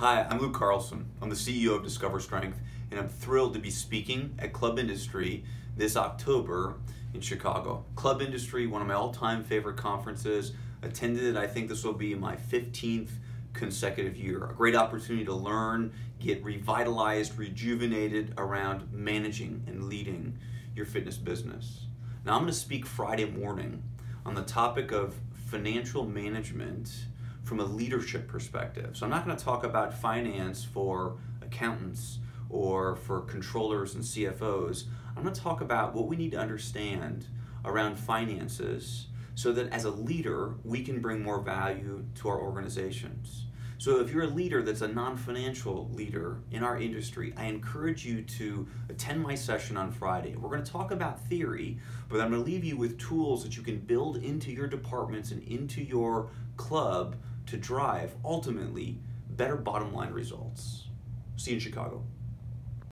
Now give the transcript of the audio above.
Hi, I'm Luke Carlson. I'm the CEO of Discover Strength, and I'm thrilled to be speaking at Club Industry this October in Chicago. Club Industry, one of my all time favorite conferences, attended, I think this will be my 15th consecutive year. A great opportunity to learn, get revitalized, rejuvenated around managing and leading your fitness business. Now, I'm going to speak Friday morning on the topic of financial management from a leadership perspective. So I'm not going to talk about finance for accountants or for controllers and CFOs. I'm going to talk about what we need to understand around finances so that as a leader, we can bring more value to our organizations. So if you're a leader that's a non-financial leader in our industry, I encourage you to attend my session on Friday. We're going to talk about theory, but I'm going to leave you with tools that you can build into your departments and into your club to drive ultimately better bottom line results. See you in Chicago.